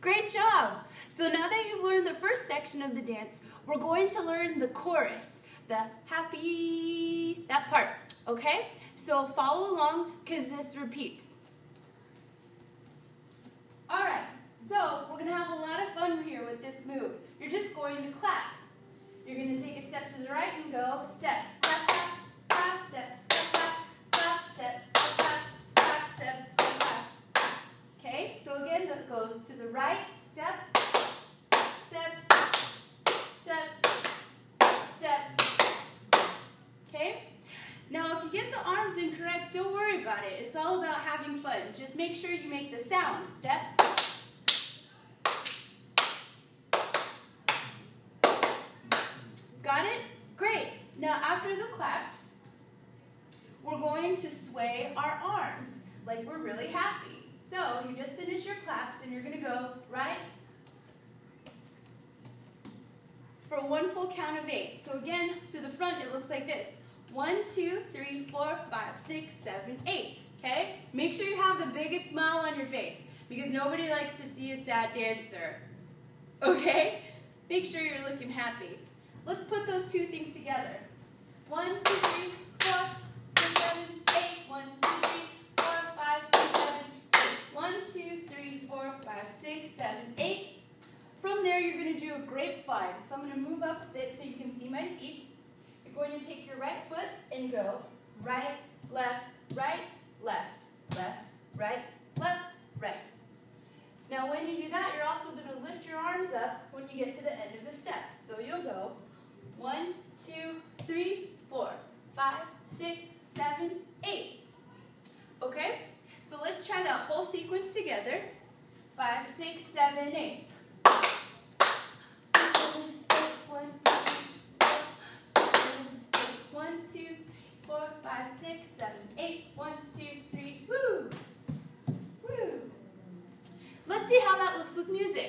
Great job! So now that you've learned the first section of the dance, we're going to learn the chorus, the happy, that part, okay? So follow along because this repeats. Alright, so we're to have a lot of fun here with this move. You're just going to clap. You're to take a step to the right and go step, clap, clap, clap, step, clap, clap, clap, step, clap, clap, clap, step, clap, clap. Okay, goes to the right, step, step, step, step. Okay? Now, if you get the arms incorrect, don't worry about it. It's all about having fun. Just make sure you make the sound. Step, Got it? Great. Now after the claps, we're going to sway our arms like we're really happy. So you just finish your claps and you're going to go right for one full count of eight. So again, to the front it looks like this. One, two, three, four, five, six, seven, eight. Okay? Make sure you have the biggest smile on your face because nobody likes to see a sad dancer. Okay? Make sure you're looking happy. Let's put those two things together. One, two, three, four, six, seven, eight. One, two, three, four, five, six, seven, eight. One, two, three, four, five, six, seven, eight. From there, you're going to do a grapevine. So I'm going to move up a bit so you can see my feet. You're going to take your right foot and go right, left, right, left, left, right, left, right. Now when you do that, you're also going to lift your arms up when you get to the end of the step. So you'll go one, two, three, four, five, six, seven, eight. Okay? So let's try that whole sequence together. Five, six, seven, eight. Seven, eight, one, two, four, seven, eight, one, two, four, five, six, seven, eight, one, two, three, woo! Woo! Let's see how that looks with music.